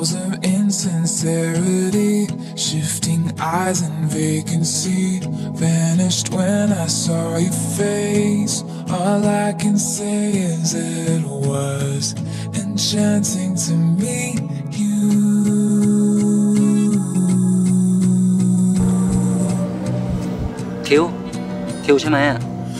walls of insincerity, shifting eyes and vacancy vanished when I saw your face. All I can say is it was enchanting to meet you. คิว คิวใช่ไหมอะ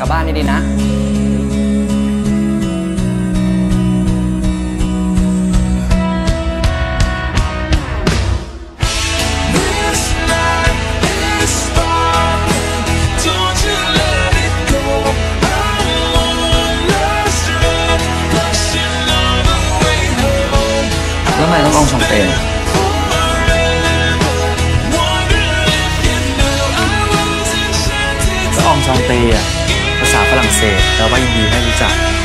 กลับบ้านดีๆนะแล้วทำไมต้องลองชมเต็ญังเศสแล้วว่ายินดีให้รู้จักเ